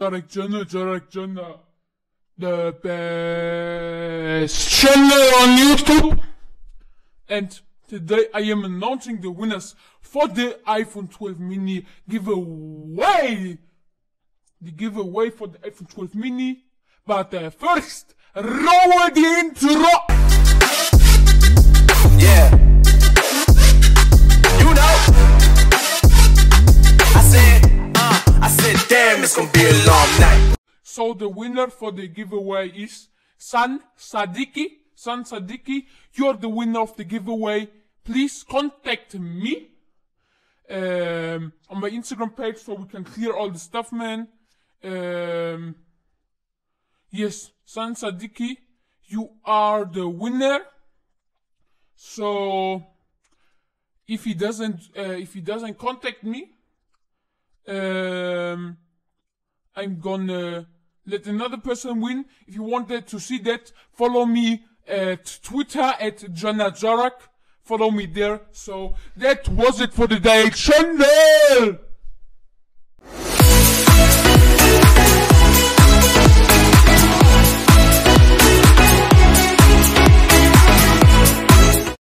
Jenner. The best channel on YouTube. And today I am announcing the winners for the iPhone 12 mini giveaway. The giveaway for the iPhone 12 mini. But uh, first, roll the intro. Yeah. You know. I said, uh, I said, damn, it's gonna be a. So the winner for the giveaway is San Sadiki. San Sadiki, you're the winner of the giveaway. Please contact me um, on my Instagram page so we can clear all the stuff, man. Um, yes, San Sadiki, you are the winner. So if he doesn't, uh, if he doesn't contact me, um, I'm gonna let another person win. If you wanted to see that, follow me at Twitter at Janna Jarak. Follow me there. So that was it for the day channel.